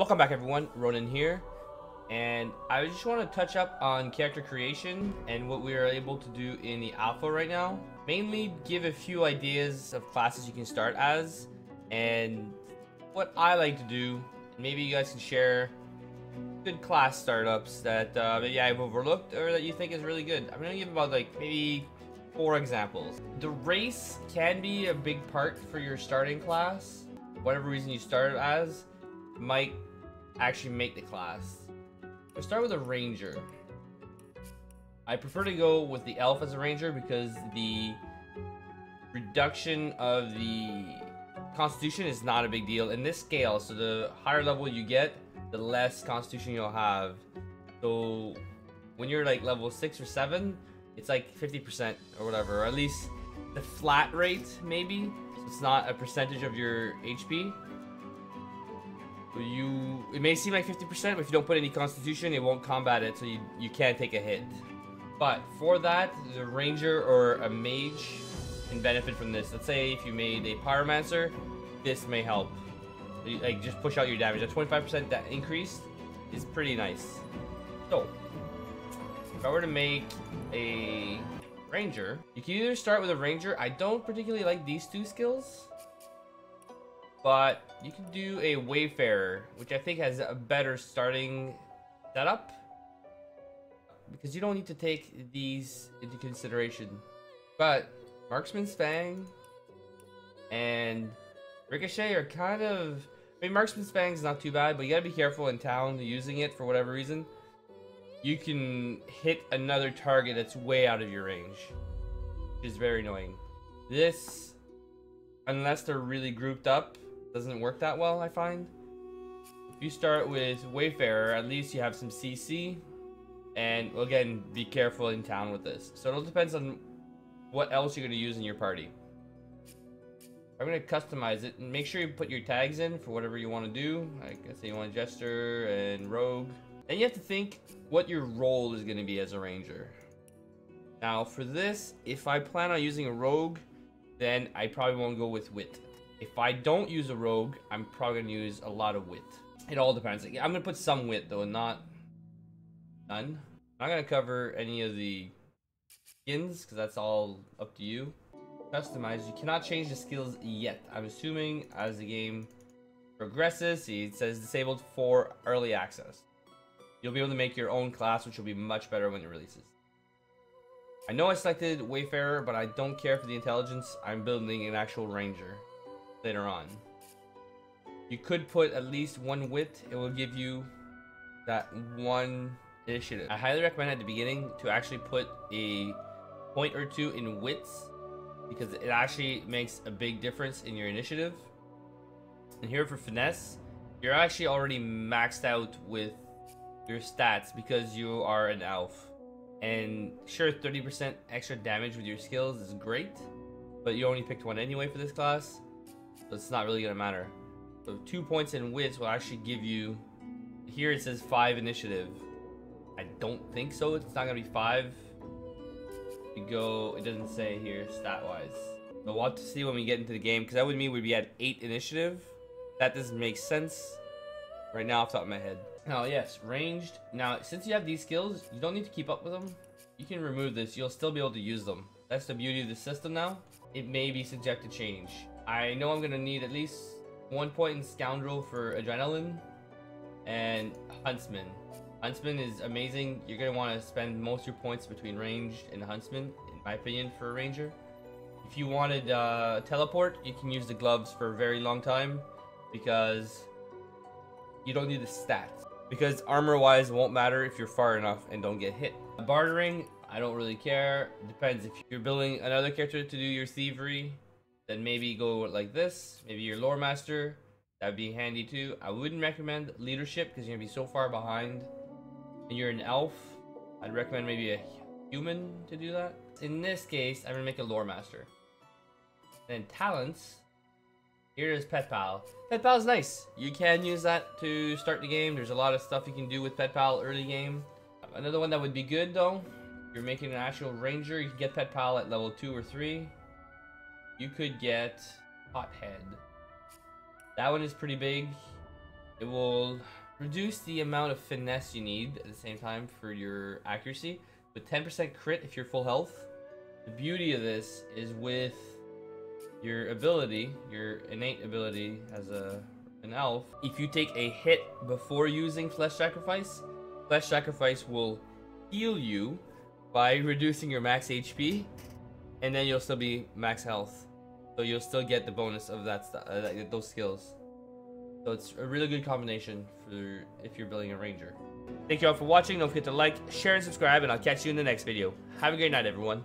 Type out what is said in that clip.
Welcome back everyone, Ronin here. And I just want to touch up on character creation and what we are able to do in the alpha right now. Mainly give a few ideas of classes you can start as and what I like to do. Maybe you guys can share good class startups that uh, maybe I've overlooked or that you think is really good. I'm gonna give about like maybe four examples. The race can be a big part for your starting class. Whatever reason you started as might actually make the class. We'll start with a ranger. I prefer to go with the elf as a ranger because the reduction of the constitution is not a big deal in this scale. So the higher level you get, the less constitution you'll have. So when you're like level 6 or 7, it's like 50% or whatever, or at least the flat rate maybe. So it's not a percentage of your HP. You, it may seem like 50%, but if you don't put any constitution, it won't combat it, so you, you can't take a hit. But for that, the ranger or a mage can benefit from this. Let's say if you made a pyromancer, this may help. Like just push out your damage. A 25% that increase is pretty nice. So, if I were to make a ranger, you can either start with a ranger. I don't particularly like these two skills. But you can do a Wayfarer, which I think has a better starting setup. Because you don't need to take these into consideration. But Marksman's Fang and Ricochet are kind of... I mean, Marksman's Fang is not too bad, but you gotta be careful in town using it for whatever reason. You can hit another target that's way out of your range. Which is very annoying. This, unless they're really grouped up, doesn't work that well, I find. If you start with Wayfarer, at least you have some CC. And again, be careful in town with this. So it all depends on what else you're going to use in your party. I'm going to customize it and make sure you put your tags in for whatever you want to do. Like I say you want Jester and Rogue. And you have to think what your role is going to be as a Ranger. Now for this, if I plan on using a Rogue, then I probably won't go with Wit. If I don't use a rogue, I'm probably gonna use a lot of wit. It all depends. I'm gonna put some wit though, not none. I'm not gonna cover any of the skins because that's all up to you. Customize. You cannot change the skills yet. I'm assuming as the game progresses, see, it says disabled for early access. You'll be able to make your own class, which will be much better when it releases. I know I selected Wayfarer, but I don't care for the intelligence. I'm building an actual ranger later on. You could put at least one wit. It will give you that one initiative. I highly recommend at the beginning to actually put a point or two in wits because it actually makes a big difference in your initiative. And here for finesse, you're actually already maxed out with your stats because you are an elf. And sure, 30% extra damage with your skills is great, but you only picked one anyway for this class it's not really gonna matter. So two points in wits will actually give you, here it says five initiative. I don't think so, it's not gonna be five. You go, it doesn't say here stat-wise. So we'll have to see when we get into the game, because that would mean we'd be at eight initiative. That doesn't make sense right now off the top of my head. Now, yes, ranged. Now, since you have these skills, you don't need to keep up with them. You can remove this, you'll still be able to use them. That's the beauty of the system now. It may be subject to change. I know I'm gonna need at least one point in Scoundrel for Adrenaline and Huntsman. Huntsman is amazing. You're gonna want to spend most of your points between ranged and Huntsman, in my opinion, for a Ranger. If you wanted uh, Teleport, you can use the gloves for a very long time because you don't need the stats. Because armor-wise won't matter if you're far enough and don't get hit. Bartering, I don't really care. Depends if you're building another character to do your thievery then maybe go like this. Maybe your lore master. That'd be handy too. I wouldn't recommend leadership because you're gonna be so far behind. And you're an elf. I'd recommend maybe a human to do that. In this case, I'm gonna make a lore master. Then talents. Here is Pet Pal. Pet Pal is nice. You can use that to start the game. There's a lot of stuff you can do with Pet Pal early game. Another one that would be good though. You're making an actual ranger. You can get Pet Pal at level 2 or 3 you could get Hothead. That one is pretty big. It will reduce the amount of finesse you need at the same time for your accuracy, with 10% crit if you're full health. The beauty of this is with your ability, your innate ability as a an elf, if you take a hit before using Flesh Sacrifice, Flesh Sacrifice will heal you by reducing your max HP, and then you'll still be max health. So you'll still get the bonus of that uh, those skills. So it's a really good combination for if you're building a ranger. Thank you all for watching. Don't forget to like, share, and subscribe, and I'll catch you in the next video. Have a great night, everyone.